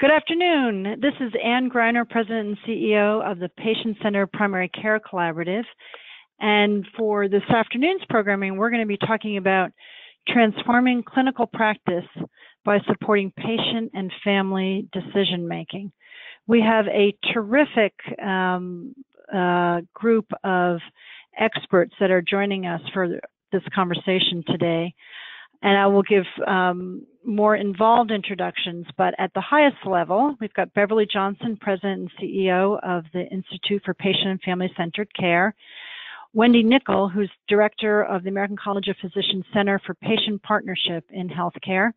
Good afternoon. This is Anne Greiner, President and CEO of the Patient Centered Primary Care Collaborative. And for this afternoon's programming, we're going to be talking about transforming clinical practice by supporting patient and family decision making. We have a terrific um, uh, group of experts that are joining us for this conversation today and I will give um, more involved introductions. But at the highest level, we've got Beverly Johnson, President and CEO of the Institute for Patient and Family Centered Care. Wendy Nickel, who's Director of the American College of Physicians Center for Patient Partnership in Healthcare.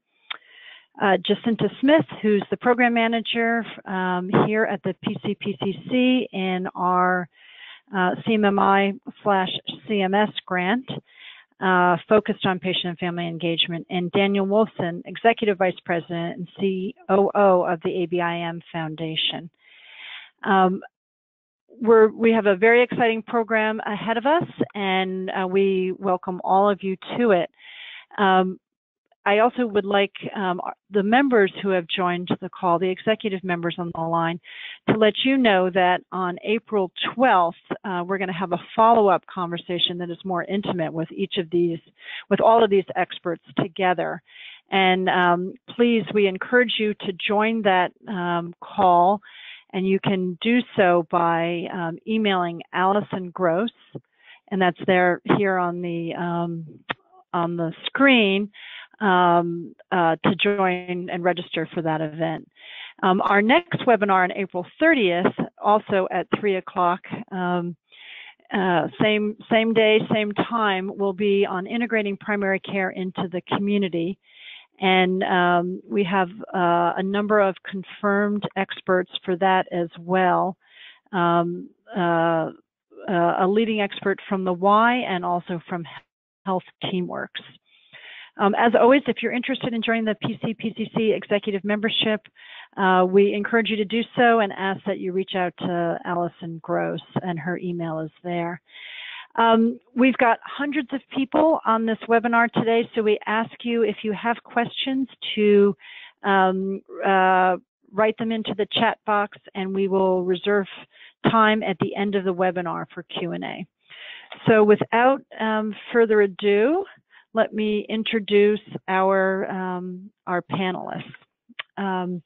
Uh, Jacinta Smith, who's the Program Manager um, here at the PCPCC in our uh, CMMI slash CMS grant uh, focused on patient and family engagement, and Daniel Wolfson, Executive Vice President and COO of the ABIM Foundation. Um, we have a very exciting program ahead of us, and uh, we welcome all of you to it. Um, I also would like um, the members who have joined the call, the executive members on the line, to let you know that on April 12th, uh, we're going to have a follow-up conversation that is more intimate with each of these, with all of these experts together. And um, please, we encourage you to join that um, call, and you can do so by um, emailing Allison Gross, and that's there here on the um, on the screen um, uh, to join and register for that event. Um, our next webinar on April 30th, also at 3 o'clock, um, uh, same, same day, same time, will be on integrating primary care into the community. And um, we have uh, a number of confirmed experts for that as well. Um, uh, uh, a leading expert from the Y and also from Health Teamworks. Um, as always, if you're interested in joining the PCPCC executive membership, uh, we encourage you to do so and ask that you reach out to Allison Gross, and her email is there. Um, we've got hundreds of people on this webinar today, so we ask you if you have questions to um, uh, write them into the chat box, and we will reserve time at the end of the webinar for Q&A. So without um, further ado, let me introduce our, um, our panelists. Um,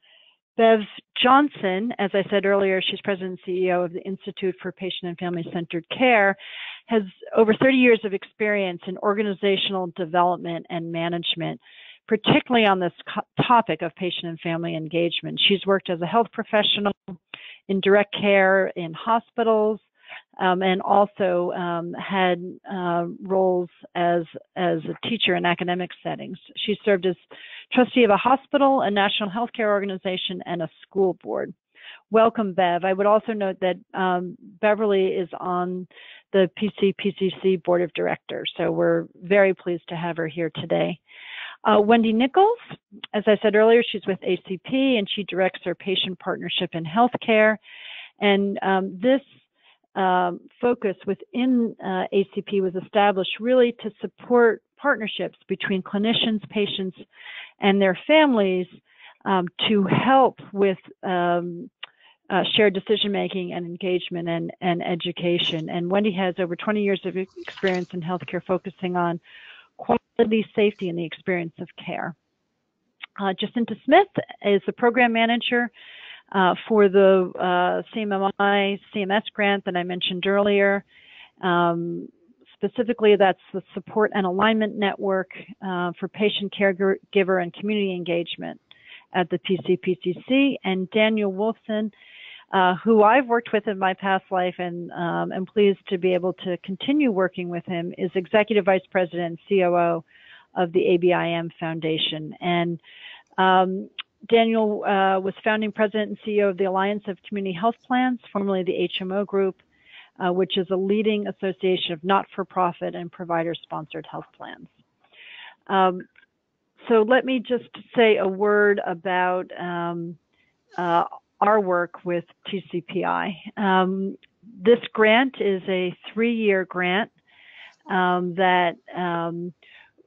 Bev Johnson, as I said earlier, she's president and CEO of the Institute for Patient and Family Centered Care, has over 30 years of experience in organizational development and management, particularly on this topic of patient and family engagement. She's worked as a health professional in direct care in hospitals, um, and also um, had uh, roles as as a teacher in academic settings. She served as trustee of a hospital, a national healthcare organization, and a school board. Welcome, Bev. I would also note that um, Beverly is on the PCPCC board of directors, so we're very pleased to have her here today. Uh, Wendy Nichols, as I said earlier, she's with ACP and she directs our patient partnership in healthcare. And um, this um, focus within uh, ACP was established really to support partnerships between clinicians, patients, and their families um, to help with um, uh, shared decision making and engagement and, and education. And Wendy has over 20 years of experience in healthcare focusing on quality, safety, and the experience of care. Uh, Jacinta Smith is the program manager uh, for the uh, CMMI CMS grant that I mentioned earlier. Um, specifically, that's the Support and Alignment Network uh, for Patient Caregiver and Community Engagement at the PCPCC. And Daniel Wolfson, uh, who I've worked with in my past life and um, am pleased to be able to continue working with him, is Executive Vice President and COO of the ABIM Foundation. And um, Daniel uh, was founding president and CEO of the Alliance of Community Health Plans, formerly the HMO Group, uh, which is a leading association of not-for-profit and provider-sponsored health plans. Um, so let me just say a word about um, uh, our work with TCPI. Um, this grant is a three-year grant um, that um,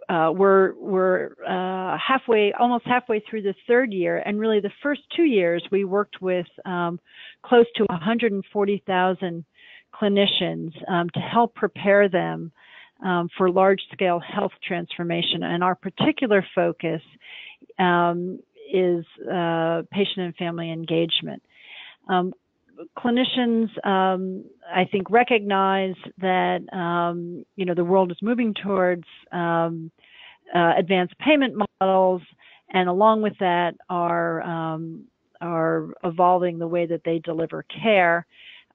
uh, we're we're uh, halfway, almost halfway through the third year, and really the first two years we worked with um, close to 140,000 clinicians um, to help prepare them um, for large-scale health transformation. And our particular focus um, is uh, patient and family engagement. Um, clinicians, um, I think, recognize that um, you know the world is moving towards um, uh, advanced payment models, and along with that are um, are evolving the way that they deliver care.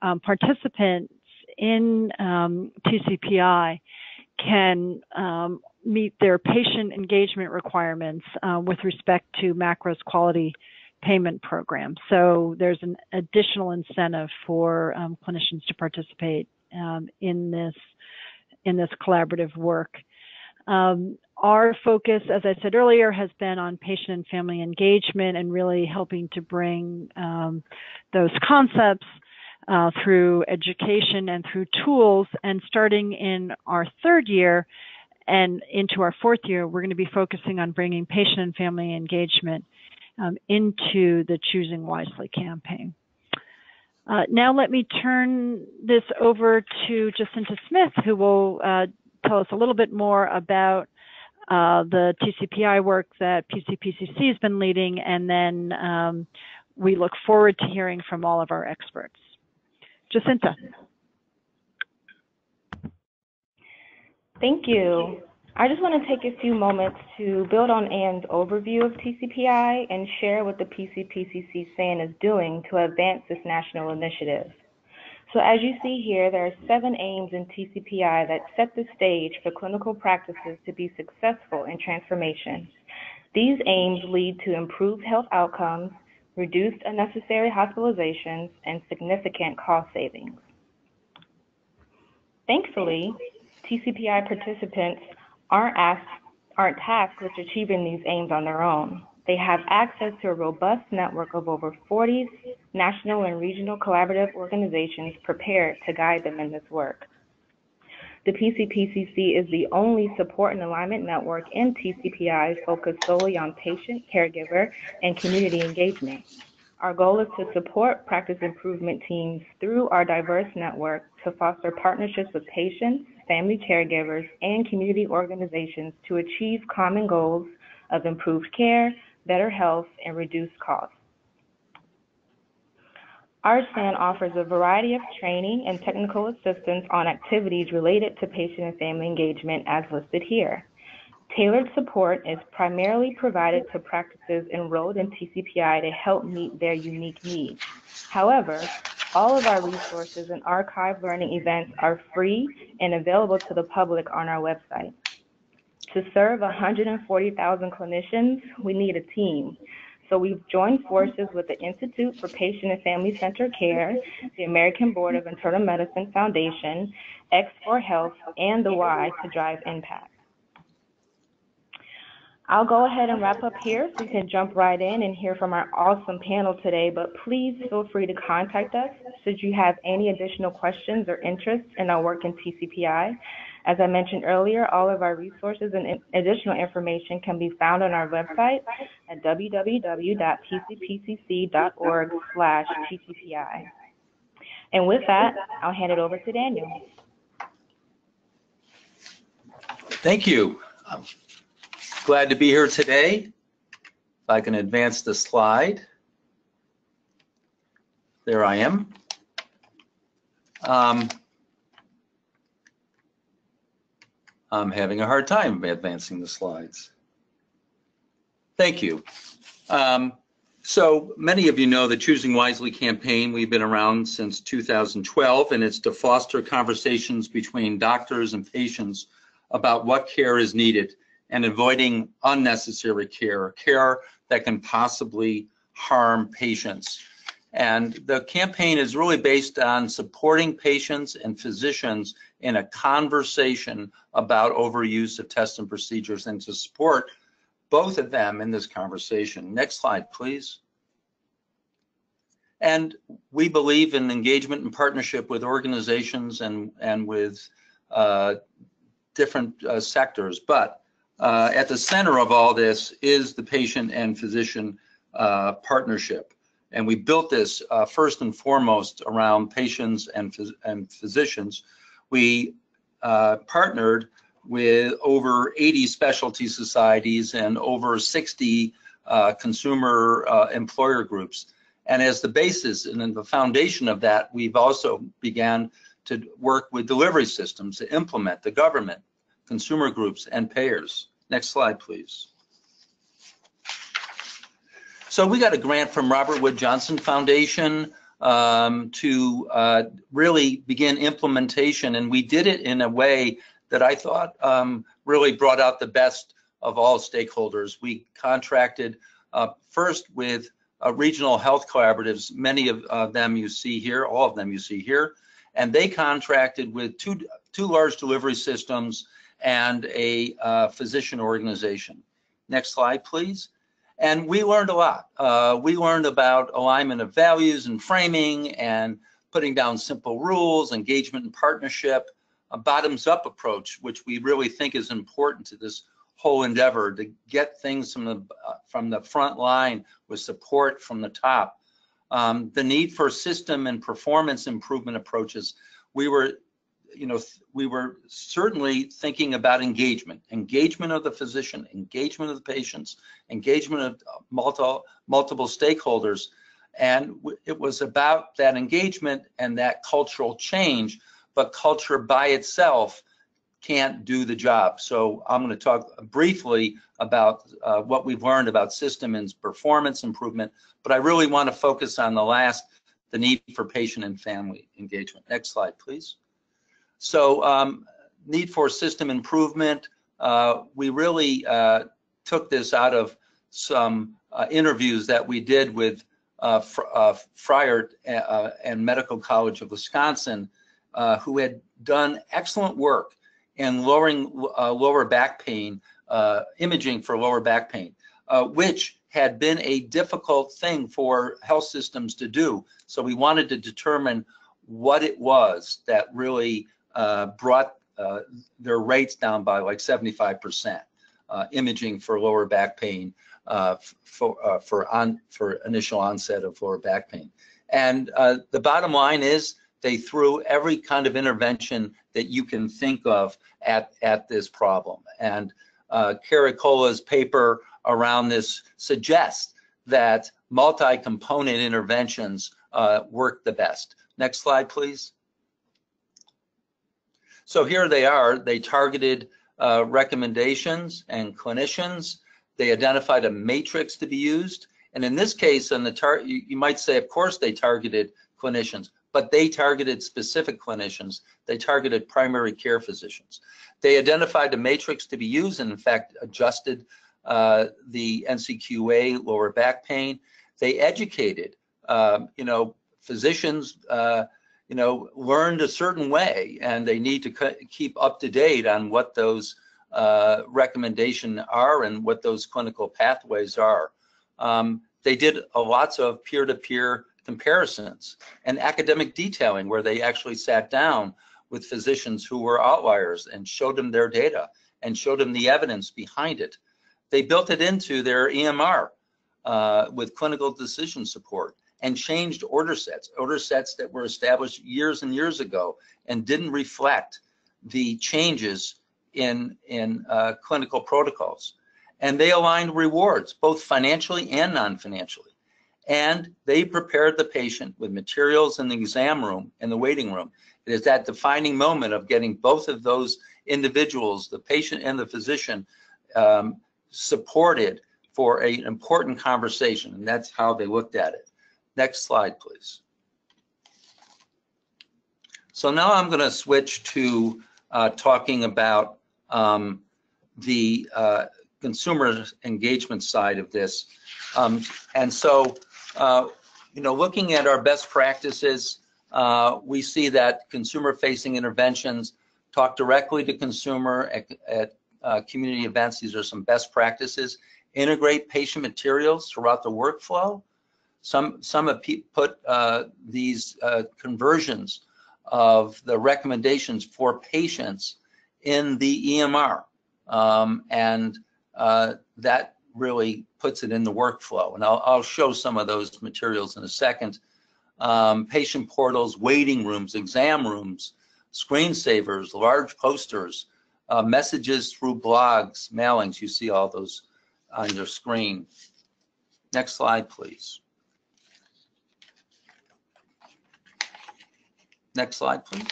Um, participants in um, TCPI can meet their patient engagement requirements uh, with respect to MACRA's quality payment program. So there's an additional incentive for um, clinicians to participate um, in this in this collaborative work. Um, our focus, as I said earlier, has been on patient and family engagement and really helping to bring um, those concepts uh, through education and through tools. And starting in our third year and into our fourth year, we're going to be focusing on bringing patient and family engagement um, into the Choosing Wisely campaign. Uh, now let me turn this over to Jacinta Smith, who will uh, tell us a little bit more about uh, the TCPI work that PCPCC has been leading, and then um, we look forward to hearing from all of our experts. Jacinta. Thank you. I just want to take a few moments to build on Anne's overview of TCPI and share what the PCPCC SAN is doing to advance this national initiative. So as you see here, there are seven aims in TCPI that set the stage for clinical practices to be successful in transformation. These aims lead to improved health outcomes, reduced unnecessary hospitalizations, and significant cost savings. Thankfully, TCPI participants aren't asked, aren't tasked with achieving these aims on their own. They have access to a robust network of over 40 national and regional collaborative organizations prepared to guide them in this work. The PCPCC is the only support and alignment network in TCPI focused solely on patient, caregiver, and community engagement. Our goal is to support practice improvement teams through our diverse network to foster partnerships with patients, family caregivers, and community organizations to achieve common goals of improved care, better health, and reduced costs. Our SAN offers a variety of training and technical assistance on activities related to patient and family engagement as listed here. Tailored support is primarily provided to practices enrolled in TCPI to help meet their unique needs. However, all of our resources and archive learning events are free and available to the public on our website. To serve 140,000 clinicians, we need a team. So we've joined forces with the Institute for Patient and Family Centered Care, the American Board of Internal Medicine Foundation, X4 Health, and the Y to drive impact. I'll go ahead and wrap up here so we can jump right in and hear from our awesome panel today, but please feel free to contact us should you have any additional questions or interest in our work in TCPI. As I mentioned earlier, all of our resources and additional information can be found on our website at www.pcpcc.org slash TCPI. And with that, I'll hand it over to Daniel. Thank you. Glad to be here today. If I can advance the slide. There I am. Um, I'm having a hard time advancing the slides. Thank you. Um, so many of you know the Choosing Wisely campaign. We've been around since 2012, and it's to foster conversations between doctors and patients about what care is needed and avoiding unnecessary care, care that can possibly harm patients. And the campaign is really based on supporting patients and physicians in a conversation about overuse of tests and procedures and to support both of them in this conversation. Next slide, please. And we believe in engagement and partnership with organizations and, and with uh, different uh, sectors, but uh, at the center of all this is the patient and physician uh, partnership. And we built this uh, first and foremost around patients and, phys and physicians. We uh, partnered with over 80 specialty societies and over 60 uh, consumer uh, employer groups. And as the basis and then the foundation of that, we've also began to work with delivery systems to implement the government, consumer groups, and payers. Next slide, please. So we got a grant from Robert Wood Johnson Foundation um, to uh, really begin implementation, and we did it in a way that I thought um, really brought out the best of all stakeholders. We contracted uh, first with uh, regional health collaboratives, many of uh, them you see here, all of them you see here, and they contracted with two, two large delivery systems and a uh, physician organization. Next slide, please. And we learned a lot. Uh, we learned about alignment of values and framing and putting down simple rules, engagement and partnership, a bottoms up approach, which we really think is important to this whole endeavor to get things from the uh, from the front line with support from the top. Um, the need for system and performance improvement approaches. We were, you know, we were certainly thinking about engagement, engagement of the physician, engagement of the patients, engagement of multiple multiple stakeholders, and it was about that engagement and that cultural change but culture by itself can't do the job. So I'm going to talk briefly about uh, what we've learned about system and performance improvement, but I really want to focus on the last, the need for patient and family engagement. Next slide, please. So um, need for system improvement, uh, we really uh, took this out of some uh, interviews that we did with uh, uh, Froedtert and Medical College of Wisconsin uh, who had done excellent work in lowering uh, lower back pain, uh, imaging for lower back pain, uh, which had been a difficult thing for health systems to do. So we wanted to determine what it was that really uh, brought their rates down by like 75%, imaging for lower back pain for, for, on, for initial onset of lower back pain. And the bottom line is they threw every kind of intervention that you can think of at, at this problem. And uh, Caricola's paper around this suggests that multi-component interventions uh, work the best. Next slide, please. So here they are. They targeted uh, recommendations and clinicians. They identified a matrix to be used. And in this case, on the tar you, you might say, of course, they targeted clinicians but they targeted specific clinicians. They targeted primary care physicians. They identified a matrix to be used and in fact adjusted uh, the NCQA lower back pain. They educated, um, you know, physicians, uh, you know, learned a certain way and they need to keep up to date on what those uh, recommendation are and what those clinical pathways are. Um, they did lots of peer-to-peer comparisons and academic detailing where they actually sat down with physicians who were outliers and showed them their data and showed them the evidence behind it. They built it into their EMR uh, with clinical decision support and changed order sets, order sets that were established years and years ago and didn't reflect the changes in, in uh, clinical protocols. And they aligned rewards, both financially and non-financially and they prepared the patient with materials in the exam room in the waiting room. It is that defining moment of getting both of those individuals, the patient and the physician, um, supported for an important conversation, and that's how they looked at it. Next slide, please. So now I'm going to switch to uh, talking about um, the uh, consumer engagement side of this. Um, and so uh, you know, looking at our best practices, uh, we see that consumer-facing interventions talk directly to consumer at, at uh, community events. These are some best practices. Integrate patient materials throughout the workflow. Some some have put uh, these uh, conversions of the recommendations for patients in the EMR. Um, and uh, that really puts it in the workflow. And I'll, I'll show some of those materials in a second. Um, patient portals, waiting rooms, exam rooms, screensavers, large posters, uh, messages through blogs, mailings. You see all those on your screen. Next slide, please. Next slide, please.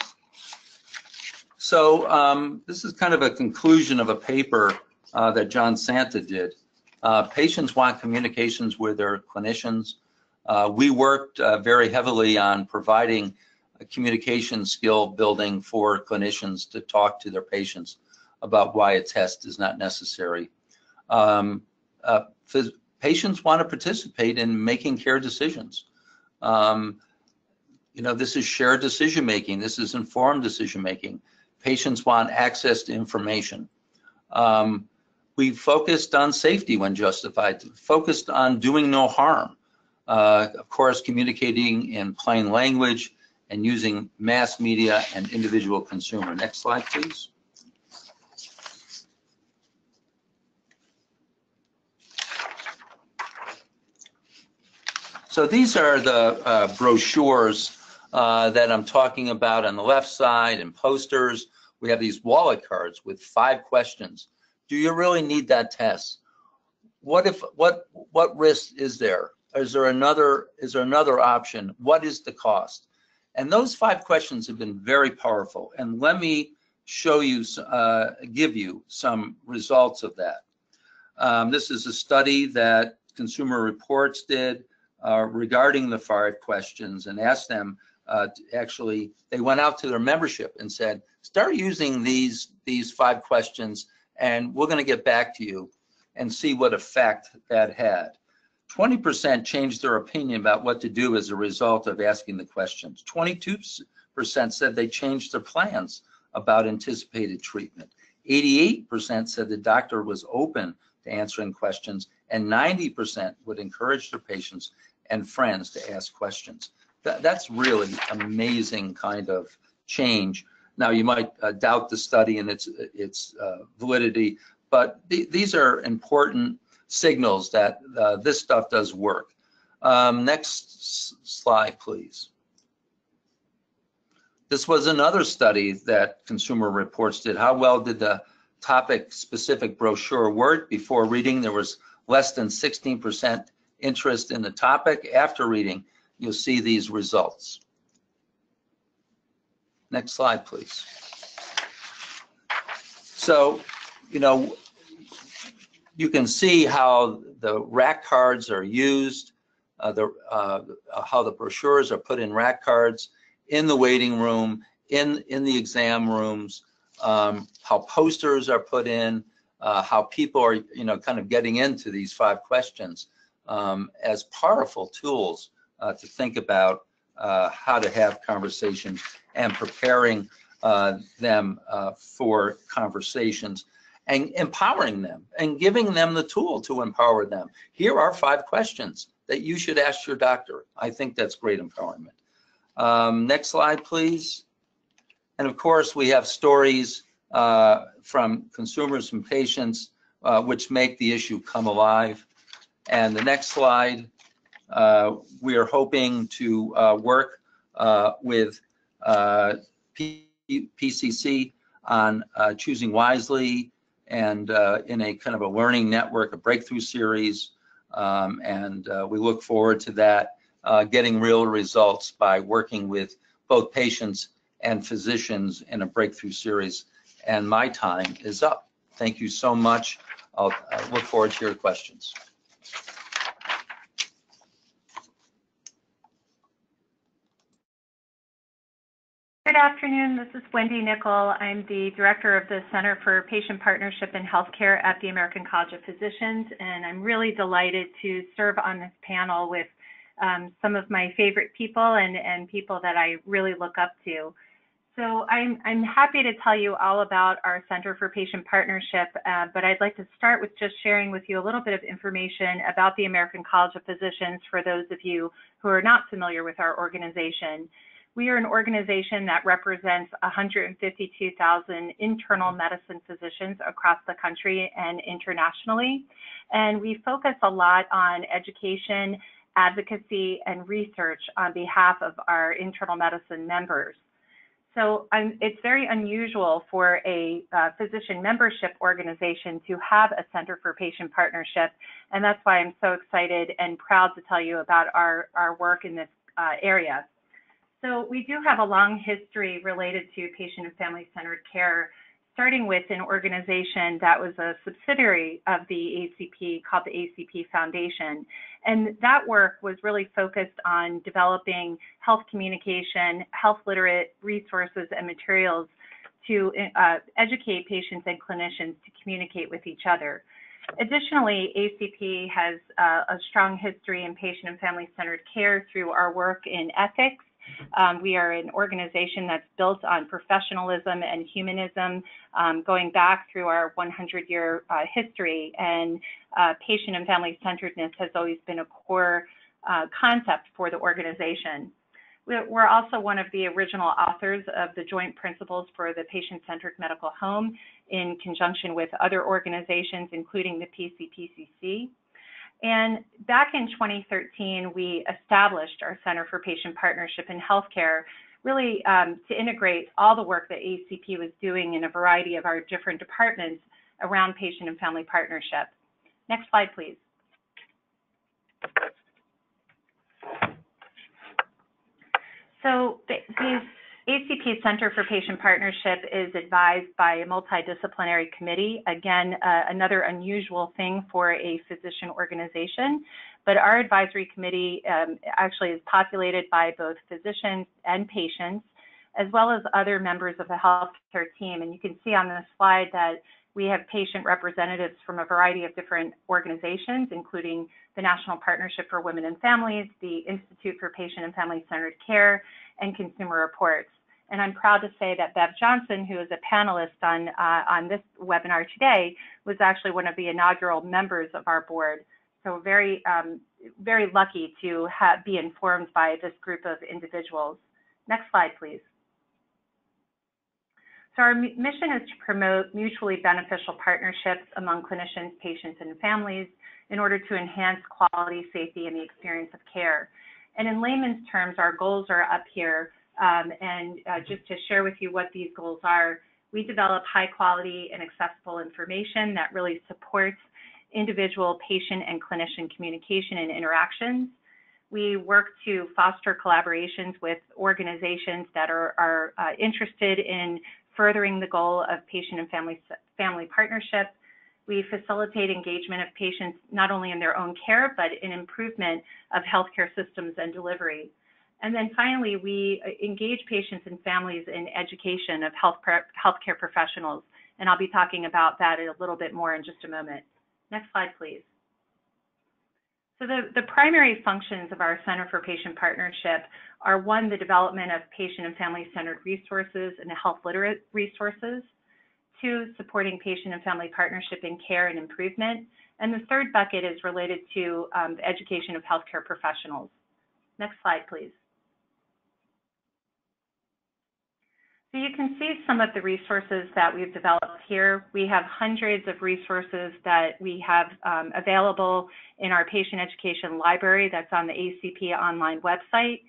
So um, this is kind of a conclusion of a paper uh, that John Santa did. Uh, patients want communications with their clinicians. Uh, we worked uh, very heavily on providing communication skill building for clinicians to talk to their patients about why a test is not necessary. Um, uh, patients want to participate in making care decisions. Um, you know, this is shared decision making. This is informed decision making. Patients want access to information. Um, we focused on safety when justified, focused on doing no harm. Uh, of course, communicating in plain language and using mass media and individual consumer. Next slide, please. So these are the uh, brochures uh, that I'm talking about on the left side and posters. We have these wallet cards with five questions. Do you really need that test? What if what what risk is there? Is there another is there another option? What is the cost? And those five questions have been very powerful. And let me show you, uh, give you some results of that. Um, this is a study that Consumer Reports did uh, regarding the five questions and asked them uh, actually, they went out to their membership and said, start using these, these five questions and we're gonna get back to you and see what effect that had. 20% changed their opinion about what to do as a result of asking the questions. 22% said they changed their plans about anticipated treatment. 88% said the doctor was open to answering questions, and 90% would encourage their patients and friends to ask questions. That, that's really amazing kind of change. Now, you might uh, doubt the study and its, its uh, validity, but th these are important signals that uh, this stuff does work. Um, next slide, please. This was another study that Consumer Reports did. How well did the topic specific brochure work? Before reading, there was less than 16% interest in the topic. After reading, you'll see these results. Next slide, please. So, you know, you can see how the rack cards are used, uh, the, uh, how the brochures are put in rack cards, in the waiting room, in, in the exam rooms, um, how posters are put in, uh, how people are, you know, kind of getting into these five questions um, as powerful tools uh, to think about uh, how to have conversations and preparing uh, them for conversations and empowering them and giving them the tool to empower them. Here are five questions that you should ask your doctor. I think that's great empowerment. Um, next slide, please. And of course, we have stories uh, from consumers and patients uh, which make the issue come alive. And the next slide, uh, we are hoping to uh, work uh, with uh, PCC on choosing wisely and uh, in a kind of a learning network, a breakthrough series. Um, and uh, we look forward to that, uh, getting real results by working with both patients and physicians in a breakthrough series. And my time is up. Thank you so much. I'll, I'll look forward to your questions. Afternoon. This is Wendy Nickel. I'm the director of the Center for Patient Partnership in Healthcare at the American College of Physicians, and I'm really delighted to serve on this panel with um, some of my favorite people and, and people that I really look up to. So I'm, I'm happy to tell you all about our Center for Patient Partnership, uh, but I'd like to start with just sharing with you a little bit of information about the American College of Physicians for those of you who are not familiar with our organization. We are an organization that represents 152,000 internal medicine physicians across the country and internationally. And we focus a lot on education, advocacy, and research on behalf of our internal medicine members. So um, it's very unusual for a uh, physician membership organization to have a Center for Patient Partnership, and that's why I'm so excited and proud to tell you about our, our work in this uh, area. So we do have a long history related to patient and family-centered care, starting with an organization that was a subsidiary of the ACP called the ACP Foundation. And that work was really focused on developing health communication, health literate resources and materials to uh, educate patients and clinicians to communicate with each other. Additionally, ACP has uh, a strong history in patient and family centered care through our work in ethics um, we are an organization that's built on professionalism and humanism, um, going back through our 100-year uh, history. And uh, patient and family-centeredness has always been a core uh, concept for the organization. We're also one of the original authors of the Joint Principles for the Patient-Centered Medical Home in conjunction with other organizations, including the PCPCC. And back in 2013, we established our Center for Patient Partnership in Healthcare, really um, to integrate all the work that ACP was doing in a variety of our different departments around patient and family partnership. Next slide, please. So these ACP Center for Patient Partnership is advised by a multidisciplinary committee. Again, uh, another unusual thing for a physician organization. But our advisory committee um, actually is populated by both physicians and patients, as well as other members of the healthcare team. And you can see on this slide that we have patient representatives from a variety of different organizations, including the National Partnership for Women and Families, the Institute for Patient and Family Centered Care, and Consumer Reports. And I'm proud to say that Bev Johnson, who is a panelist on, uh, on this webinar today, was actually one of the inaugural members of our board. So very, um, very lucky to be informed by this group of individuals. Next slide, please. So our mission is to promote mutually beneficial partnerships among clinicians, patients, and families in order to enhance quality, safety, and the experience of care. And in layman's terms, our goals are up here. Um, and uh, just to share with you what these goals are, we develop high quality and accessible information that really supports individual patient and clinician communication and interactions. We work to foster collaborations with organizations that are, are uh, interested in furthering the goal of patient and family, family partnership. We facilitate engagement of patients not only in their own care, but in improvement of healthcare systems and delivery. And then finally, we uh, engage patients and families in education of health healthcare professionals. And I'll be talking about that a little bit more in just a moment. Next slide, please. So the, the primary functions of our Center for Patient Partnership are one, the development of patient and family-centered resources and health literate resources, two, supporting patient and family partnership in care and improvement, and the third bucket is related to um, the education of healthcare professionals. Next slide, please. So you can see some of the resources that we've developed here. We have hundreds of resources that we have um, available in our patient education library that's on the ACP online website.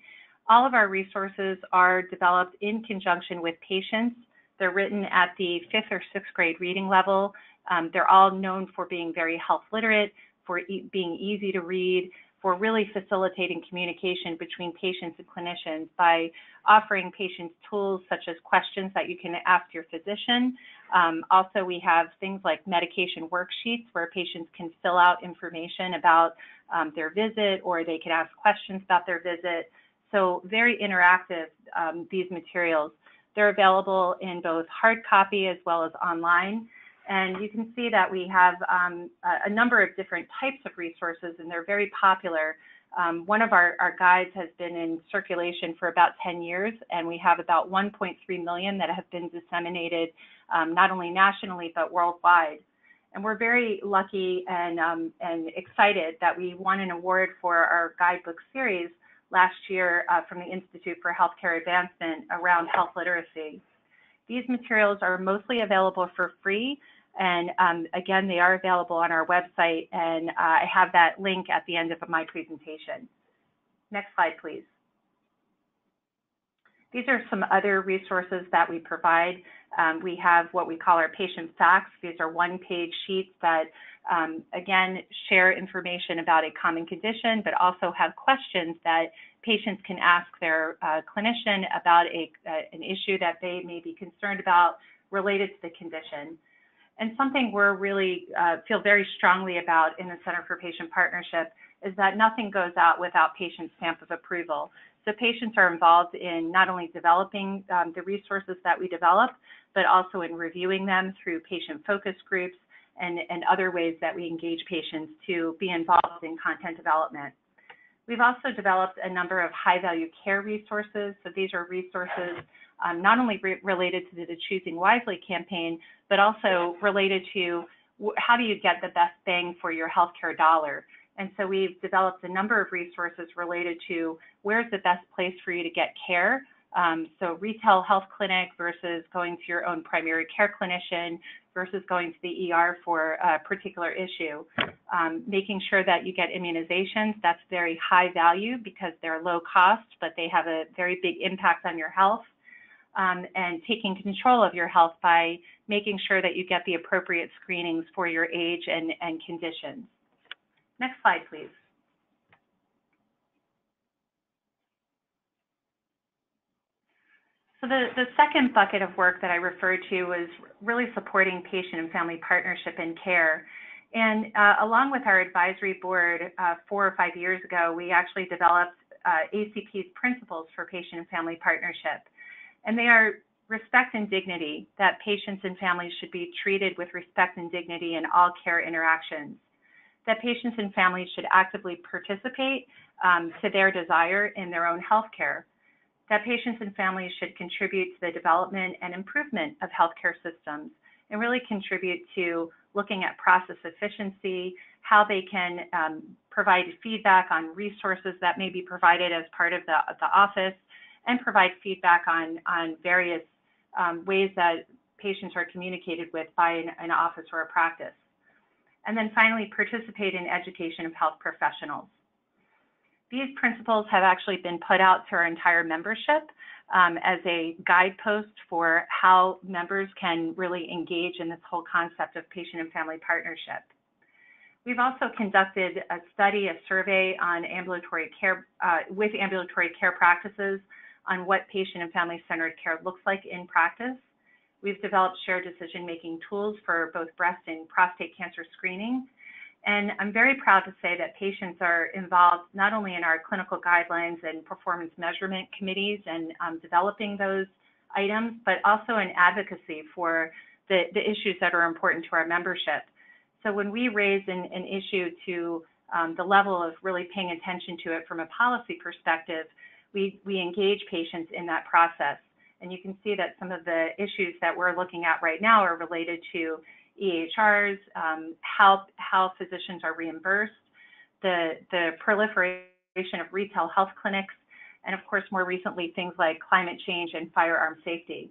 All of our resources are developed in conjunction with patients. They're written at the fifth or sixth grade reading level. Um, they're all known for being very health literate, for e being easy to read, for really facilitating communication between patients and clinicians by offering patients tools such as questions that you can ask your physician. Um, also, we have things like medication worksheets where patients can fill out information about um, their visit or they can ask questions about their visit. So very interactive, um, these materials. They're available in both hard copy as well as online. And you can see that we have um, a number of different types of resources, and they're very popular. Um, one of our, our, guides has been in circulation for about 10 years, and we have about 1.3 million that have been disseminated um, not only nationally but worldwide. And we're very lucky and, um, and excited that we won an award for our guidebook series last year uh, from the Institute for Healthcare Advancement around health literacy. These materials are mostly available for free, and um, again, they are available on our website, and uh, I have that link at the end of my presentation. Next slide, please. These are some other resources that we provide. Um, we have what we call our patient facts. These are one-page sheets that, um, again, share information about a common condition, but also have questions that patients can ask their uh, clinician about a, uh, an issue that they may be concerned about related to the condition. And something we're really uh, feel very strongly about in the Center for Patient Partnership is that nothing goes out without patient stamp of approval. So patients are involved in not only developing um, the resources that we develop, but also in reviewing them through patient focus groups and, and other ways that we engage patients to be involved in content development. We've also developed a number of high value care resources. So these are resources um, not only re related to the Choosing Wisely campaign, but also related to how do you get the best bang for your healthcare dollar. And so we've developed a number of resources related to where's the best place for you to get care. Um, so retail health clinic versus going to your own primary care clinician versus going to the ER for a particular issue. Um, making sure that you get immunizations, that's very high value because they're low cost, but they have a very big impact on your health. Um, and taking control of your health by making sure that you get the appropriate screenings for your age and, and conditions. Next slide, please. So the, the second bucket of work that I referred to was really supporting patient and family partnership in care. And uh, along with our advisory board uh, four or five years ago, we actually developed uh, ACP's principles for patient and family partnership. And they are respect and dignity, that patients and families should be treated with respect and dignity in all care interactions that patients and families should actively participate um, to their desire in their own health care, that patients and families should contribute to the development and improvement of healthcare systems and really contribute to looking at process efficiency, how they can um, provide feedback on resources that may be provided as part of the, the office, and provide feedback on, on various um, ways that patients are communicated with by an, an office or a practice. And then finally, participate in education of health professionals. These principles have actually been put out to our entire membership um, as a guidepost for how members can really engage in this whole concept of patient and family partnership. We've also conducted a study, a survey on ambulatory care, uh, with ambulatory care practices on what patient and family centered care looks like in practice. We've developed shared decision-making tools for both breast and prostate cancer screening. And I'm very proud to say that patients are involved not only in our clinical guidelines and performance measurement committees and um, developing those items, but also in advocacy for the, the, issues that are important to our membership. So when we raise an, an issue to um, the level of really paying attention to it from a policy perspective, we, we engage patients in that process. And you can see that some of the issues that we're looking at right now are related to EHRs, um, how, how physicians are reimbursed, the, the proliferation of retail health clinics, and of course, more recently, things like climate change and firearm safety.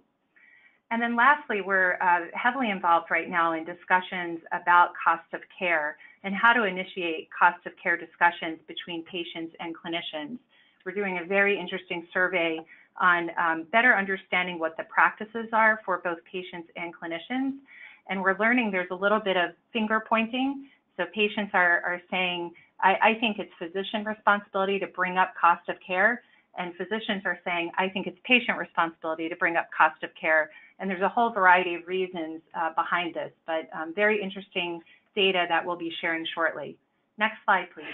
And then lastly, we're uh, heavily involved right now in discussions about cost of care and how to initiate cost of care discussions between patients and clinicians. We're doing a very interesting survey on um, better understanding what the practices are for both patients and clinicians. And we're learning there's a little bit of finger pointing. So patients are, are saying, I, I think it's physician responsibility to bring up cost of care. And physicians are saying, I think it's patient responsibility to bring up cost of care. And there's a whole variety of reasons uh, behind this, but um, very interesting data that we'll be sharing shortly. Next slide, please.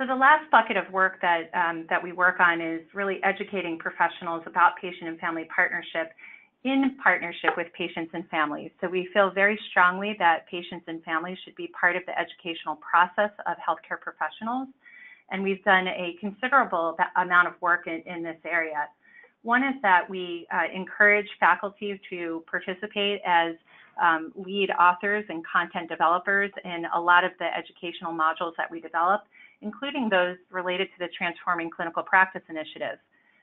So the last bucket of work that, um, that we work on is really educating professionals about patient and family partnership in partnership with patients and families. So we feel very strongly that patients and families should be part of the educational process of healthcare professionals. And we've done a considerable amount of work in, in this area. One is that we uh, encourage faculty to participate as um, lead authors and content developers in a lot of the educational modules that we develop including those related to the Transforming Clinical Practice Initiative.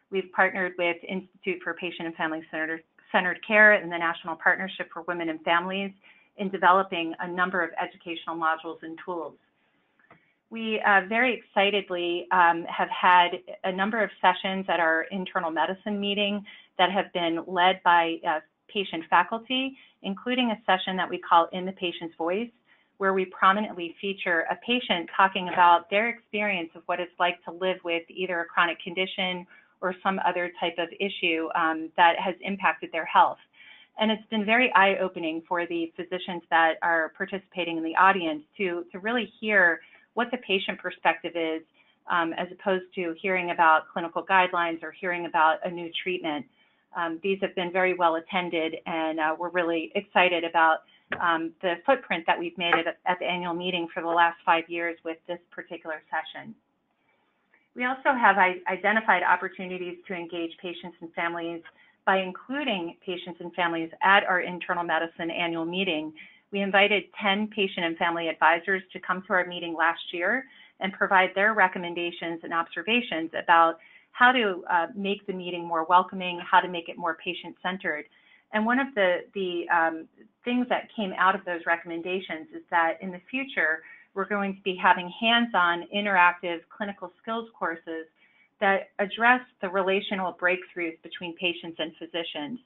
We've partnered with Institute for Patient and Family Centered, Care and the National Partnership for Women and Families in developing a number of educational modules and tools. We uh, very excitedly um, have had a number of sessions at our internal medicine meeting that have been led by uh, patient faculty, including a session that we call In the Patient's Voice, where we prominently feature a patient talking about their experience of what it's like to live with either a chronic condition or some other type of issue um, that has impacted their health. And it's been very eye-opening for the physicians that are participating in the audience to, to really hear what the patient perspective is, um, as opposed to hearing about clinical guidelines or hearing about a new treatment. Um, these have been very well attended, and uh, we're really excited about um, the footprint that we've made at, at, the annual meeting for the last five years with this particular session. We also have identified opportunities to engage patients and families by including patients and families at our internal medicine annual meeting. We invited 10 patient and family advisors to come to our meeting last year and provide their recommendations and observations about how to uh, make the meeting more welcoming, how to make it more patient-centered. And one of the, the um, things that came out of those recommendations is that in the future, we're going to be having hands-on interactive clinical skills courses that address the relational breakthroughs between patients and physicians.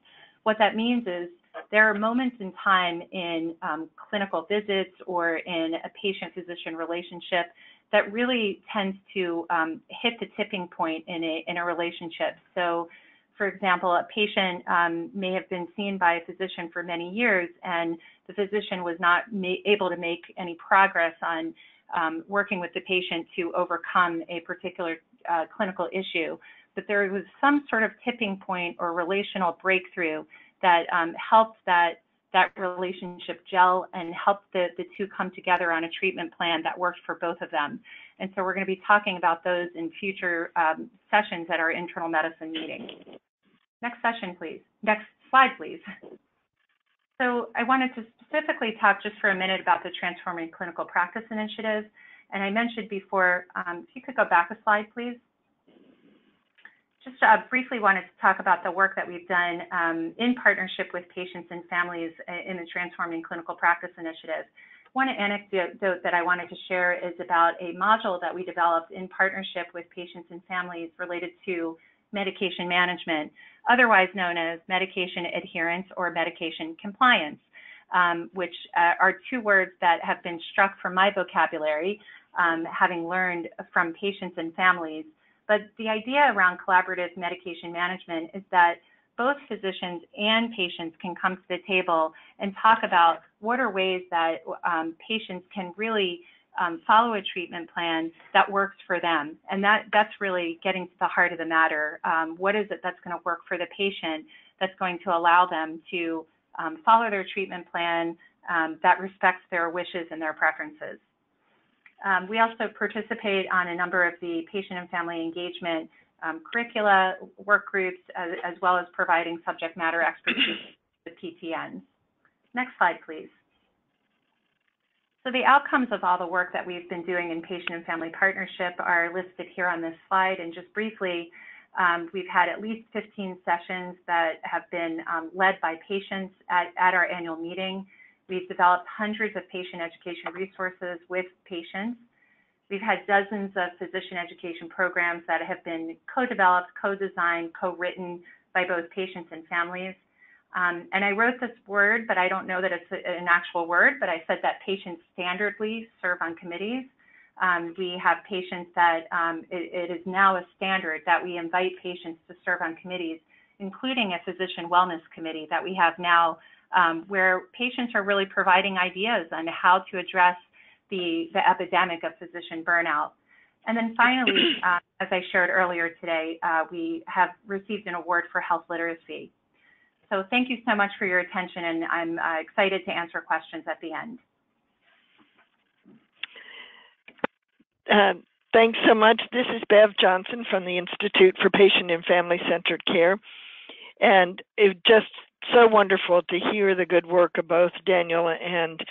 What that means is there are moments in time in um, clinical visits or in a patient-physician relationship that really tends to um, hit the tipping point in a, in a relationship. So, for example, a patient um, may have been seen by a physician for many years, and the physician was not able to make any progress on um, working with the patient to overcome a particular uh, clinical issue. But there was some sort of tipping point or relational breakthrough that um, helped that that relationship gel and help the, the two come together on a treatment plan that worked for both of them. And so we're going to be talking about those in future um, sessions at our internal medicine meeting. Next session, please. Next slide, please. So I wanted to specifically talk just for a minute about the Transforming Clinical Practice Initiative. And I mentioned before, um, if you could go back a slide, please just uh, briefly wanted to talk about the work that we've done um, in partnership with patients and families uh, in the Transforming Clinical Practice Initiative. One anecdote that I wanted to share is about a module that we developed in partnership with patients and families related to medication management, otherwise known as medication adherence or medication compliance, um, which uh, are two words that have been struck from my vocabulary, um, having learned from patients and families. But the idea around collaborative medication management is that both physicians and patients can come to the table and talk about what are ways that um, patients can really um, follow a treatment plan that works for them. And that, that's really getting to the heart of the matter. Um, what is it that's going to work for the patient that's going to allow them to um, follow their treatment plan um, that respects their wishes and their preferences? Um, we also participate on a number of the patient and family engagement um, curricula, work groups, as, as, well as providing subject matter expertise to PTNs. Next slide, please. So the outcomes of all the work that we've been doing in patient and family partnership are listed here on this slide. And just briefly, um, we've had at least 15 sessions that have been um, led by patients at, at our annual meeting. We've developed hundreds of patient education resources with patients. We've had dozens of physician education programs that have been co-developed, co-designed, co-written by both patients and families. Um, and I wrote this word, but I don't know that it's an actual word, but I said that patients standardly serve on committees. Um, we have patients that um, it, it is now a standard that we invite patients to serve on committees, including a physician wellness committee that we have now um, where patients are really providing ideas on how to address the, the epidemic of physician burnout. And then finally, uh, as I shared earlier today, uh, we have received an award for health literacy. So thank you so much for your attention, and I'm uh, excited to answer questions at the end. Uh, thanks so much. This is Bev Johnson from the Institute for Patient and Family Centered Care. And it just so wonderful to hear the good work of both Daniel and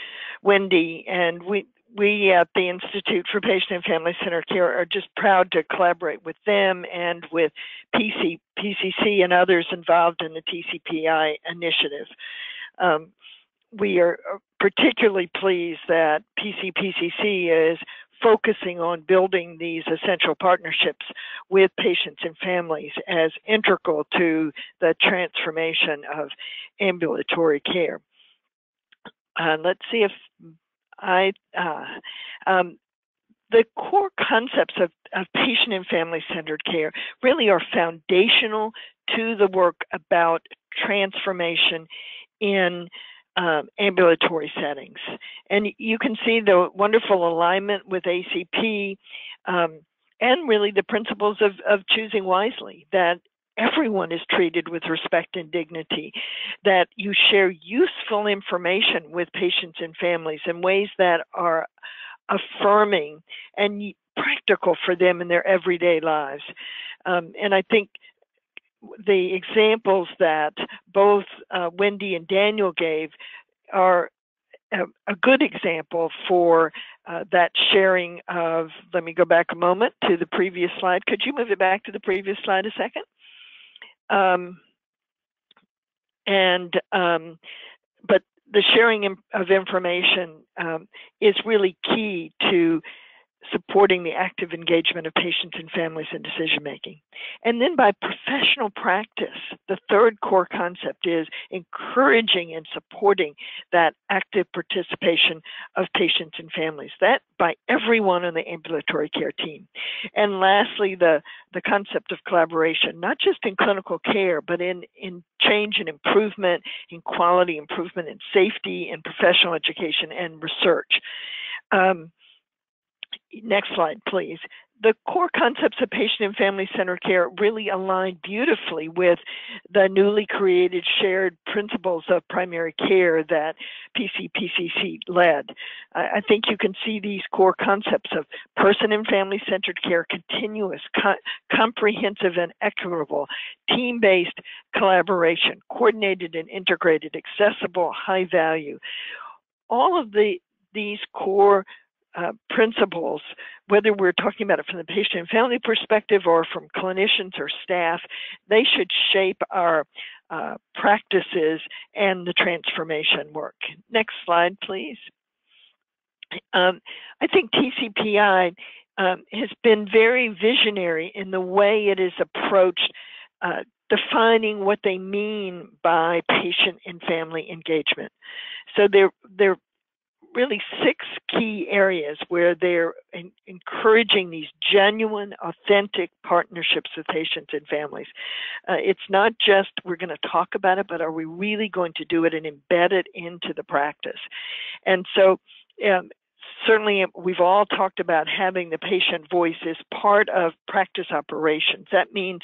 Wendy, and we we at the Institute for Patient and Family Centered Care are just proud to collaborate with them and with PC, PCC and others involved in the TCPI initiative. Um, we are particularly pleased that PCPCC is focusing on building these essential partnerships with patients and families as integral to the transformation of ambulatory care. Uh, let's see if I, uh, um, the core concepts of, of patient and family centered care really are foundational to the work about transformation in um, ambulatory settings. And you can see the wonderful alignment with ACP um, and really the principles of, of choosing wisely that everyone is treated with respect and dignity, that you share useful information with patients and families in ways that are affirming and practical for them in their everyday lives. Um, and I think the examples that both uh, Wendy and Daniel gave are a, a good example for uh, that sharing of, let me go back a moment to the previous slide. Could you move it back to the previous slide a second? Um, and, um, but the sharing of information um, is really key to supporting the active engagement of patients and families in decision making. And then by professional practice, the third core concept is encouraging and supporting that active participation of patients and families. That by everyone on the ambulatory care team. And lastly, the, the concept of collaboration, not just in clinical care, but in, in change and improvement, in quality improvement, in safety, in professional education and research. Um, next slide, please. The core concepts of patient and family centered care really align beautifully with the newly created shared principles of primary care that PCPCC led. I think you can see these core concepts of person and family centered care, continuous, co comprehensive, and equitable, team based collaboration, coordinated and integrated, accessible, high value. All of the these core uh, principles, whether we're talking about it from the patient and family perspective or from clinicians or staff, they should shape our uh, practices and the transformation work. Next slide, please. Um, I think TCPI um, has been very visionary in the way it is approached uh, defining what they mean by patient and family engagement. So they're they're really six key areas where they're in, encouraging these genuine, authentic partnerships with patients and families. Uh, it's not just we're going to talk about it, but are we really going to do it and embed it into the practice? And so um, certainly we've all talked about having the patient voice as part of practice operations. That means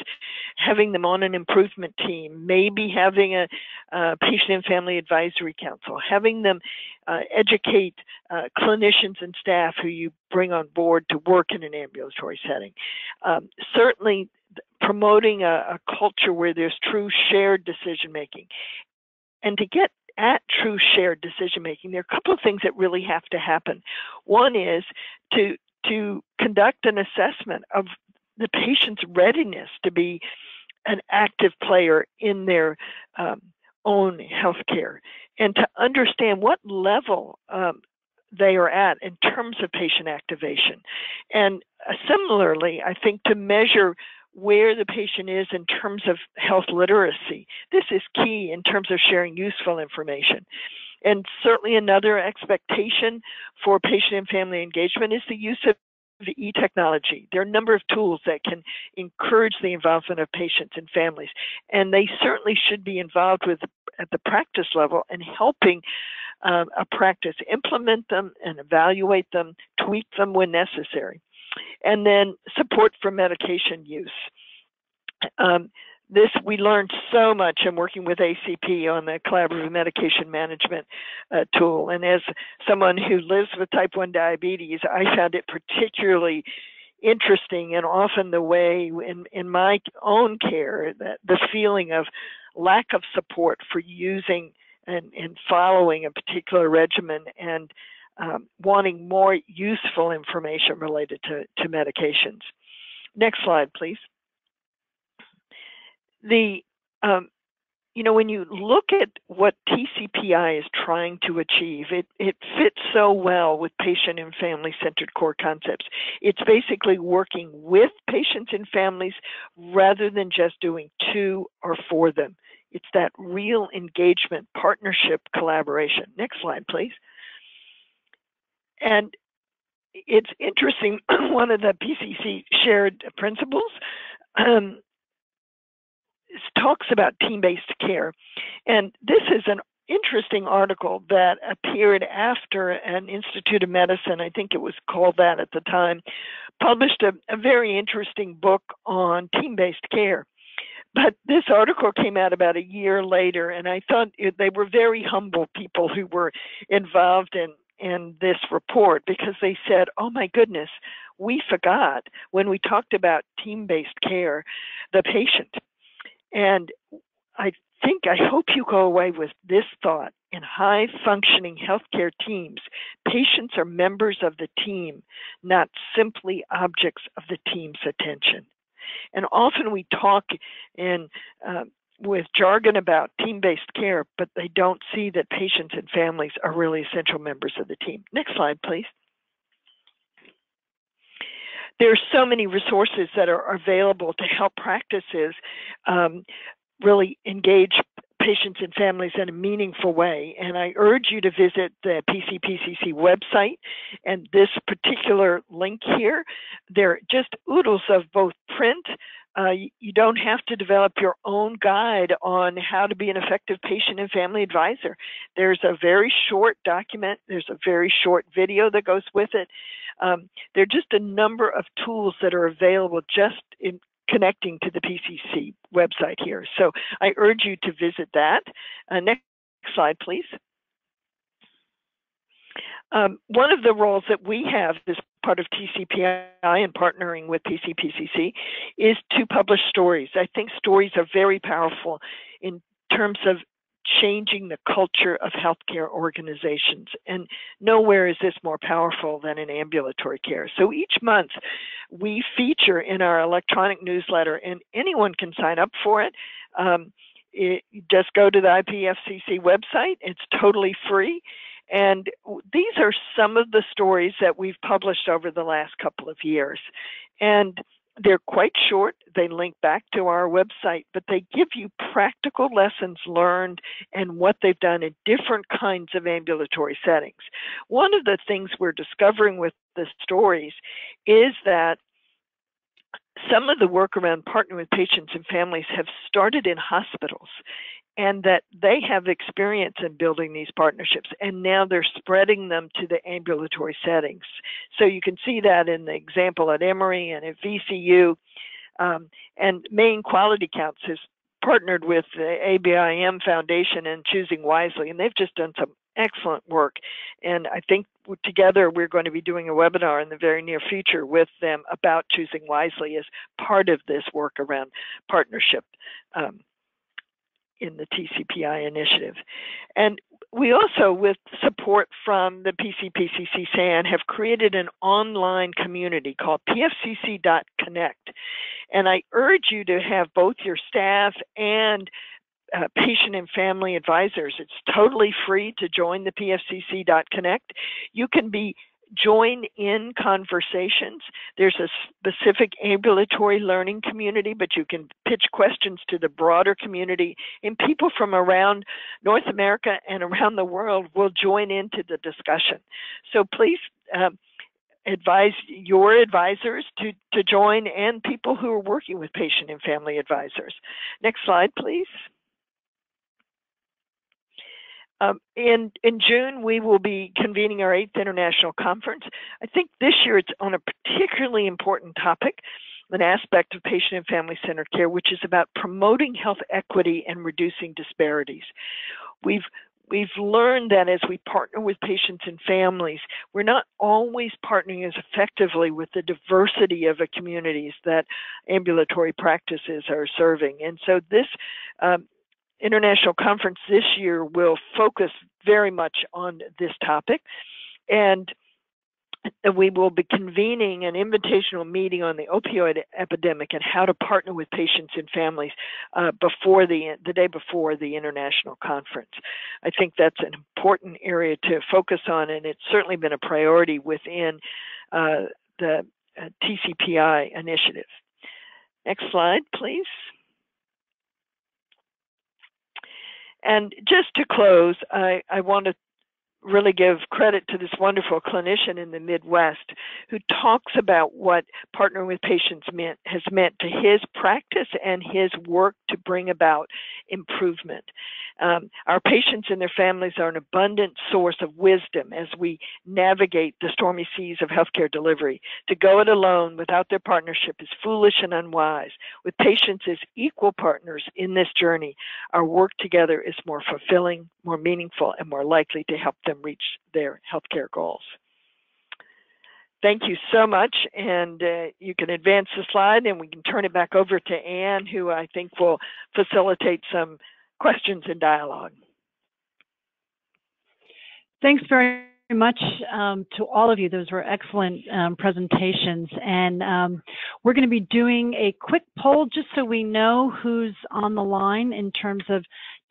having them on an improvement team, maybe having a, a patient and family advisory council, having them uh, educate uh, clinicians and staff who you bring on board to work in an ambulatory setting. Um, certainly promoting a, a culture where there's true shared decision making. And to get at true shared decision making, there are a couple of things that really have to happen. One is to to conduct an assessment of the patient's readiness to be an active player in their um, own healthcare and to understand what level um, they are at in terms of patient activation. And uh, similarly, I think to measure where the patient is in terms of health literacy. This is key in terms of sharing useful information. And certainly another expectation for patient and family engagement is the use of e-technology. There are a number of tools that can encourage the involvement of patients and families, and they certainly should be involved with at the practice level and helping um, a practice implement them and evaluate them, tweak them when necessary and then support for medication use. Um, this we learned so much in working with ACP on the collaborative medication management uh, tool. And as someone who lives with type 1 diabetes, I found it particularly interesting and often the way in, in my own care that the feeling of lack of support for using and, and following a particular regimen and um, wanting more useful information related to, to medications. Next slide, please. The um, you know, when you look at what TCPI is trying to achieve, it, it fits so well with patient and family centered core concepts. It's basically working with patients and families rather than just doing to or for them. It's that real engagement, partnership, collaboration. Next slide, please. And it's interesting, one of the PCC shared principles um, talks about team-based care. And this is an interesting article that appeared after an Institute of Medicine, I think it was called that at the time, published a, a very interesting book on team-based care. But this article came out about a year later, and I thought it, they were very humble people who were involved in in this report because they said, "Oh my goodness, we forgot when we talked about team-based care, the patient." And I think, I hope you go away with this thought. In high functioning healthcare teams, patients are members of the team, not simply objects of the team's attention. And often we talk in uh, with jargon about team-based care, but they don't see that patients and families are really essential members of the team. Next slide, please. There are so many resources that are available to help practices um, really engage patients and families in a meaningful way. And I urge you to visit the PCPCC website and this particular link here. They're just oodles of both print. Uh, you don't have to develop your own guide on how to be an effective patient and family advisor. There's a very short document, there's a very short video that goes with it. Um, there are just a number of tools that are available just in connecting to the PCC website here. So I urge you to visit that. Uh, next slide, please. Um, one of the roles that we have as part of TCPI and partnering with PCPCC is to publish stories. I think stories are very powerful in terms of changing the culture of healthcare organizations. And nowhere is this more powerful than in ambulatory care. So each month we feature in our electronic newsletter, and anyone can sign up for it. Um, it just go to the IPFCC website, it's totally free. And these are some of the stories that we've published over the last couple of years. And they're quite short. They link back to our website, but they give you practical lessons learned and what they've done in different kinds of ambulatory settings. One of the things we're discovering with the stories is that some of the work around partnering with patients and families have started in hospitals and that they have experience in building these partnerships and now they're spreading them to the ambulatory settings. So you can see that in the example at Emory and at VCU. Um, and Maine Quality Counts has partnered with the ABIM Foundation and Choosing Wisely, and they've just done some excellent work. And I think together we're going to be doing a webinar in the very near future with them about choosing wisely as part of this work around partnership. Um, in the TCPI initiative. And we also, with support from the PCPCC SAN, have created an online community called pfcc.connect. And I urge you to have both your staff and uh, patient and family advisors. It's totally free to join the pfcc.connect. You can be join in conversations. There's a specific ambulatory learning community, but you can pitch questions to the broader community, and people from around North America and around the world will join into the discussion. So please. Um, advise your advisors to, to join and people who are working with patient and family advisors. Next slide, please. Um, in in June, we will be convening our eighth international conference. I think this year it's on a particularly important topic, an aspect of patient and family centered care, which is about promoting health equity and reducing disparities. We've we've learned that as we partner with patients and families, we're not always partnering as effectively with the diversity of the communities that ambulatory practices are serving. And so this um, international conference this year will focus very much on this topic. And we will be convening an invitational meeting on the opioid epidemic and how to partner with patients and families uh, before the the day before the international conference. I think that's an important area to focus on, and it's certainly been a priority within uh, the uh, TCPI initiative. Next slide, please. And just to close, I, I want to really give credit to this wonderful clinician in the Midwest who talks about what partnering with patients meant has meant to his practice and his work to bring about improvement. Um, our patients and their families are an abundant source of wisdom as we navigate the stormy seas of healthcare delivery. To go it alone without their partnership is foolish and unwise. With patients as equal partners in this journey, our work together is more fulfilling, more meaningful, and more likely to help them reach their healthcare goals. Thank you so much, and uh, you can advance the slide and we can turn it back over to Anne, who I think will facilitate some questions and dialogue. Thanks very much um, to all of you. Those were excellent um, presentations. And um, we're going to be doing a quick poll just so we know who's on the line in terms of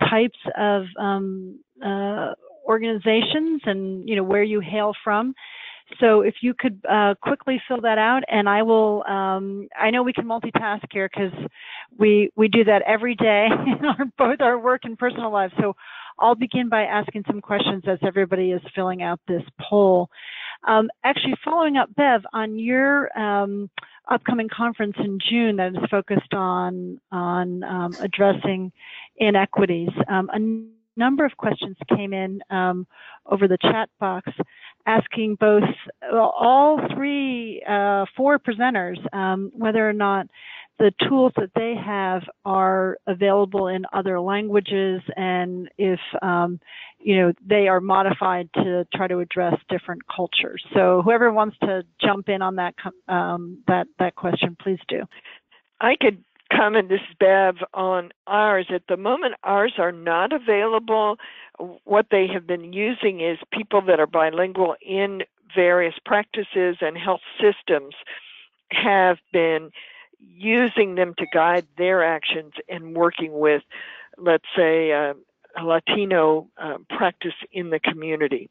types of um, uh, organizations and you know where you hail from. So if you could uh, quickly fill that out, and I will. Um, I know we can multitask here because we we do that every day in our both our work and personal lives. So I'll begin by asking some questions as everybody is filling out this poll. Um, actually, following up, Bev, on your um, upcoming conference in June that is focused on on um, addressing inequities. Um, a number of questions came in um, over the chat box asking both all three, uh, four presenters um, whether or not the tools that they have are available in other languages and if um, you know they are modified to try to address different cultures. So whoever wants to jump in on that um, that that question, please do. I could comment, this is Bev, on ours. At the moment, ours are not available. What they have been using is people that are bilingual in various practices and health systems have been using them to guide their actions and working with, let's say, a Latino uh, practice in the community.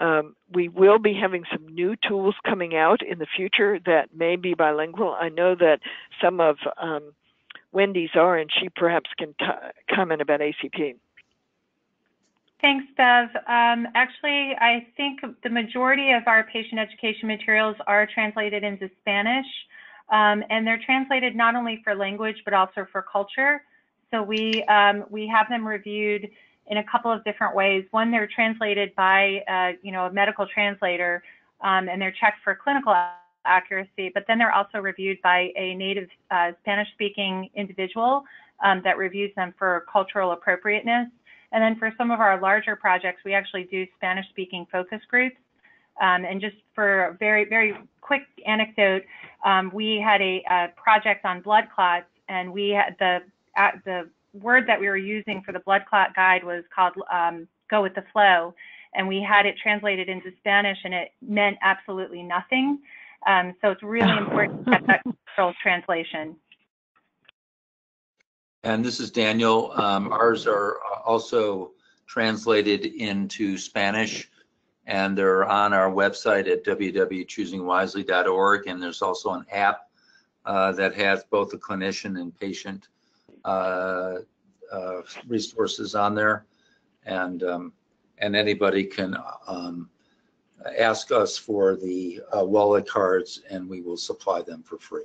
Um, we will be having some new tools coming out in the future that may be bilingual. I know that some of um, Wendy's are, and she perhaps can comment about ACP. Thanks, Bev. Um, actually, I think the majority of our patient education materials are translated into Spanish, um, and they're translated not only for language but also for culture. So we um, we have them reviewed in a couple of different ways. One, they're translated by uh, you know a medical translator, um, and they're checked for clinical accuracy, but then they're also reviewed by a native uh, Spanish speaking individual um, that reviews them for cultural appropriateness. And then for some of our larger projects, we actually do Spanish speaking focus groups. Um, and just for a very, very quick anecdote, um, we had a, a, project on blood clots, and we had the uh, the word that we were using for the blood clot guide was called um, "go with the flow," and we had it translated into Spanish, and it meant absolutely nothing. Um, so it's really important to get that cultural translation. And this is Daniel. Um, ours are also translated into Spanish and they're on our website at www.choosingwisely.org. And there's also an app uh, that has both the clinician and patient uh, uh, resources on there. And um, and anybody can um, ask us for the uh, wallet cards and we will supply them for free.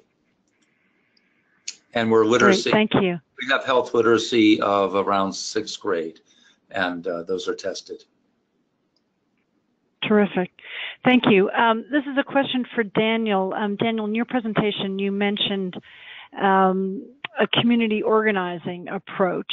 And we're literacy. Great, thank you. We have health literacy of around sixth grade, and uh, those are tested. Terrific. Thank you. Um, this is a question for Daniel. Um, Daniel, in your presentation, you mentioned um, a community organizing approach.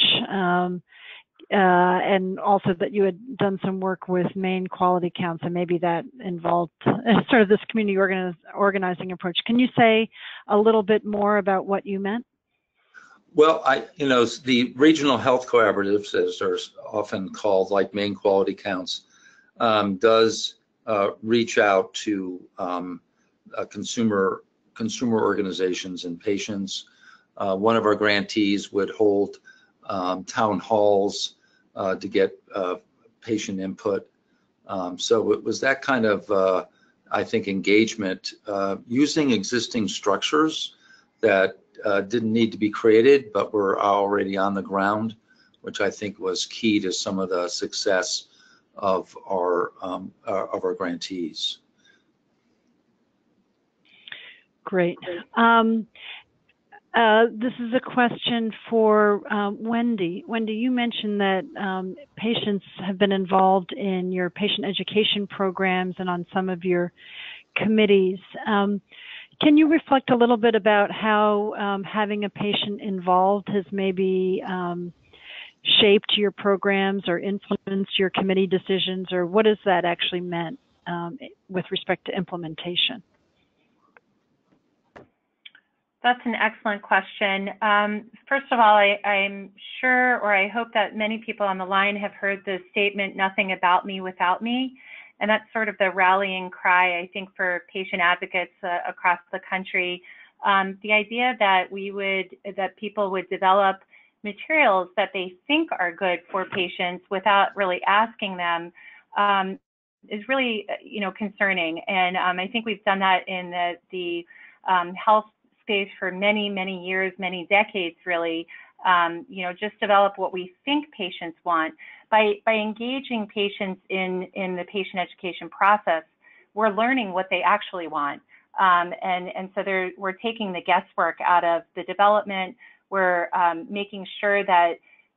Uh, and also that you had done some work with Maine Quality Counts. Maybe that involved sort of this community organiz- organizing approach. Can you say a little bit more about what you meant? Well, I, you know, the regional health collaboratives, as they're often called, like Maine Quality Counts, um, does uh, reach out to um, consumer consumer organizations and patients. Uh, one of our grantees would hold um, town halls uh, to get uh, patient input. Um, so it was that kind of, uh, I think, engagement uh, using existing structures that uh, didn't need to be created, but were already on the ground, which I think was key to some of the success of our um, uh, of our grantees. Great. Um, uh, this is a question for um, Wendy. Wendy, you mentioned that um, patients have been involved in your patient education programs and on some of your committees. Um, can you reflect a little bit about how um, having a patient involved has maybe um, shaped your programs or influenced your committee decisions, or what has that actually meant with respect to implementation? That's an excellent question. Um, first of all, I, am sure or I hope that many people on the line have heard the statement, nothing about me without me. And that's sort of the rallying cry, I think, for patient advocates uh, across the country. Um, the idea that we would, that people would develop materials that they think are good for patients without really asking them um, is really, you know, concerning. And um, I think we've done that in the, the um, health space for many, many years, many decades, really. Um, you know, just develop what we think patients want. By, by engaging patients in, in the patient education process, we're learning what they actually want. Um, and, and so we're taking the guesswork out of the development. We're um, making sure that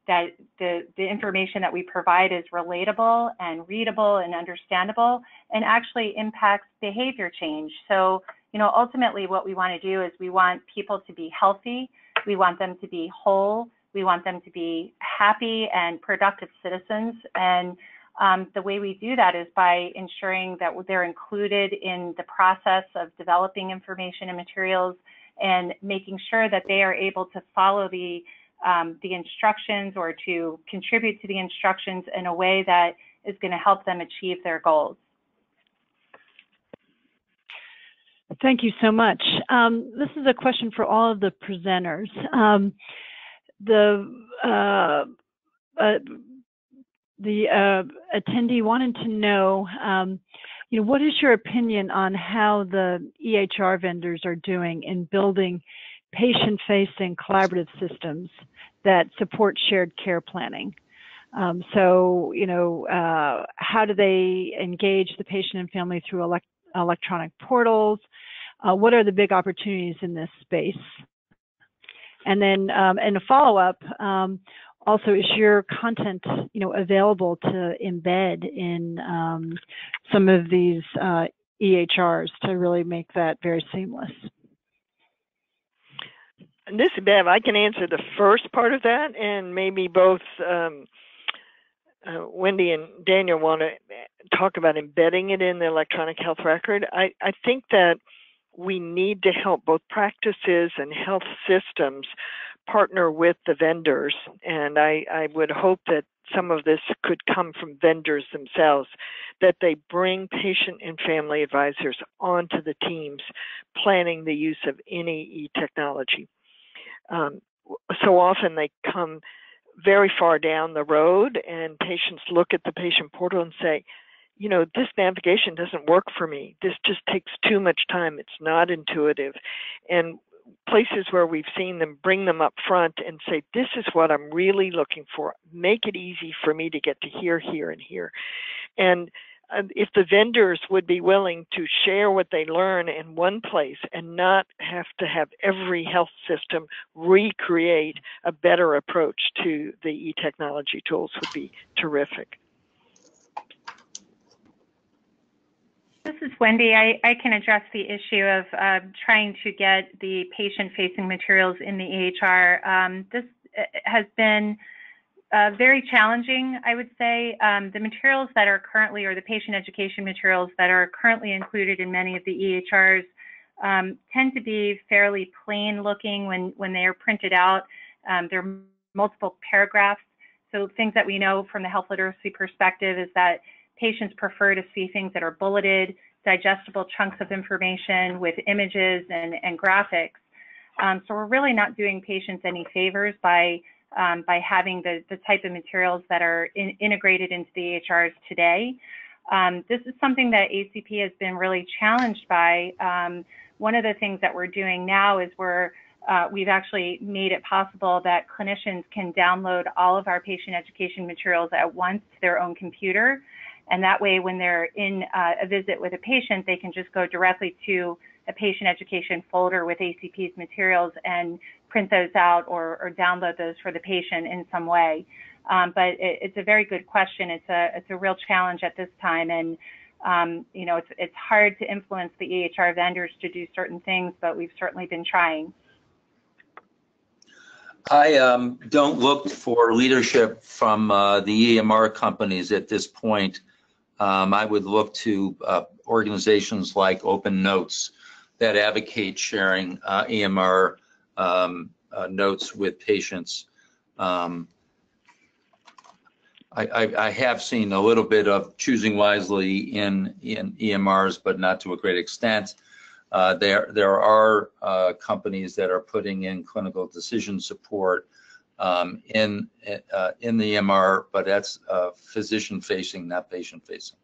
that the, the information that we provide is relatable and readable and understandable and actually impacts behavior change. So you know, ultimately what we want to do is we want people to be healthy. We want them to be whole. We want them to be happy and productive citizens. And um, the way we do that is by ensuring that they're included in the process of developing information and materials and making sure that they are able to follow the um, the instructions or to contribute to the instructions in a way that is going to help them achieve their goals. Thank you so much. Um, this is a question for all of the presenters. Um, the uh, uh, the uh, attendee wanted to know, um, you know, what is your opinion on how the EHR vendors are doing in building patient-facing collaborative systems that support shared care planning? Um, so, you know, uh, how do they engage the patient and family through elect electronic portals? Uh, what are the big opportunities in this space? And then, um, a follow-up, um, also is your content, you know, available to embed in um, some of these uh, EHRs to really make that very seamless? And this, is Bev, I can answer the first part of that, and maybe both um, uh, Wendy and Daniel want to talk about embedding it in the electronic health record. I, I think that we need to help both practices and health systems partner with the vendors. And I, I would hope that some of this could come from vendors themselves, that they bring patient and family advisors onto the teams planning the use of any e-technology. Um, so often they come very far down the road and patients look at the patient portal and say, you know, this navigation doesn't work for me. This just takes too much time. It's not intuitive. And places where we've seen them bring them up front and say, this is what I'm really looking for. Make it easy for me to get to here, here, and here. And um, if the vendors would be willing to share what they learn in one place and not have to have every health system recreate a better approach to the e-technology tools would be terrific. This is Wendy. I, I can address the issue of uh, trying to get the patient-facing materials in the EHR. Um, this uh, has been uh, very challenging, I would say. Um, the materials that are currently, or the patient education materials that are currently included in many of the EHRs um, tend to be fairly plain looking when, when they are printed out. Um, there are multiple paragraphs. So things that we know from the health literacy perspective is that patients prefer to see things that are bulleted, digestible chunks of information with images and, and graphics. Um, so we're really not doing patients any favors by um, by having the, the type of materials that are in, integrated into the EHRs today. Um, this is something that ACP has been really challenged by. Um, one of the things that we're doing now is we're uh, we've actually made it possible that clinicians can download all of our patient education materials at once to their own computer. And that way, when they're in uh, a visit with a patient, they can just go directly to a patient education folder with ACP's materials and print those out or, or download those for the patient in some way. Um, but it, it's a very good question. It's a it's a real challenge at this time, and um, you know it's it's hard to influence the EHR vendors to do certain things, but we've certainly been trying. I um, don't look for leadership from uh, the EMR companies at this point. Um, I would look to uh, organizations like Open Notes that advocate sharing uh, EMR um, uh, notes with patients. Um, I, I, I, have seen a little bit of choosing wisely in, in EMRs, but not to a great extent. Uh, there, there are uh, companies that are putting in clinical decision support um, in, uh, in the EMR, but that's uh, physician facing, not patient facing.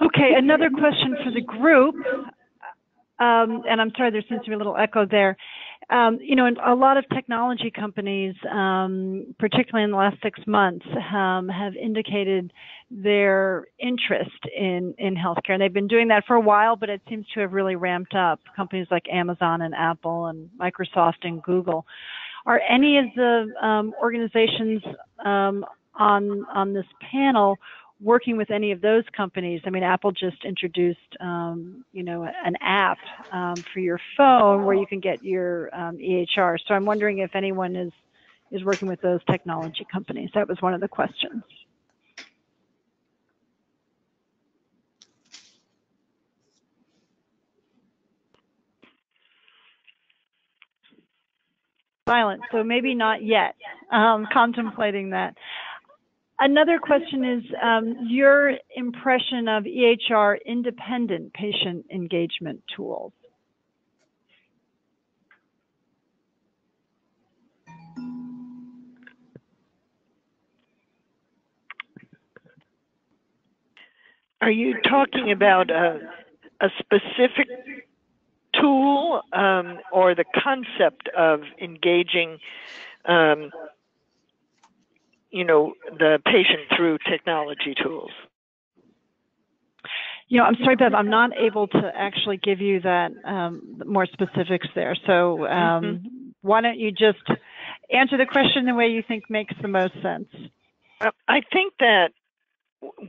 Okay, another question for the group. Um, and I'm sorry, there seems to be a little echo there. Um, you know, a lot of technology companies, um, particularly in the last six months, um, have indicated their interest in in healthcare. And they've been doing that for a while, but it seems to have really ramped up. Companies like Amazon and Apple and Microsoft and Google. Are any of the um, organizations um, on on this panel working with any of those companies. I mean, Apple just introduced, um, you know, an app um, for your phone where you can get your um, EHR. So I'm wondering if anyone is is working with those technology companies. That was one of the questions. Silent, so maybe not yet. Um, contemplating that. Another question is um, your impression of EHR independent patient engagement tools. Are you talking about a, a specific tool um, or the concept of engaging um, you know, the patient through technology tools? You know, I'm sorry, Bev, I'm not able to actually give you that um, more specifics there. So um, mm-hmm. why don't you just answer the question the way you think makes the most sense? I think that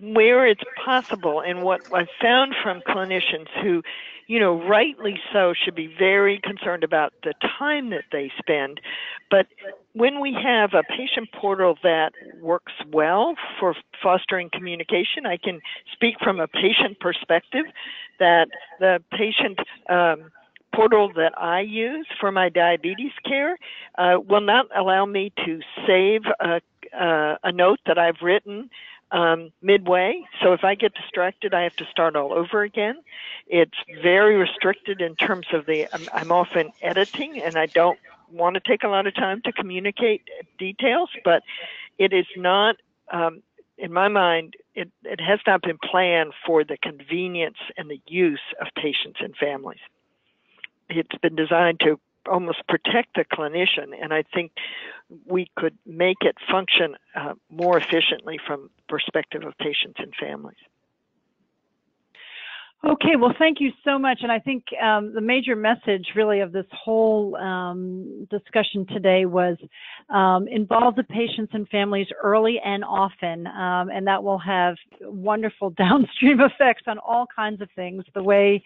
where it's possible and what I've found from clinicians who, you know, rightly so should be very concerned about the time that they spend. But when we have a patient portal that works well for fostering communication, I can speak from a patient perspective that the patient um, portal that I use for my diabetes care uh, will not allow me to save a, uh, a note that I've written um, midway. So if I get distracted, I have to start all over again. It's very restricted in terms of the, I'm, I'm often editing and I don't want to take a lot of time to communicate details, but it is not, um, in my mind, it, it has not been planned for the convenience and the use of patients and families. It's been designed to almost protect the clinician, and I think we could make it function uh, more efficiently from the perspective of patients and families. Okay, well, thank you so much. And I think um, the major message really of this whole um, discussion today was um, involve the patients and families early and often. Um, and that will have wonderful downstream effects on all kinds of things the way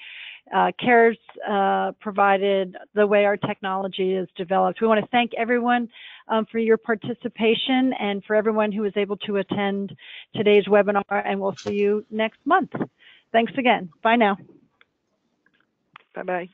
uh, cares uh, provided, the way our technology is developed. We want to thank everyone um, for your participation and for everyone who was able to attend today's webinar, and we'll see you next month. Thanks again. Bye now. Bye bye.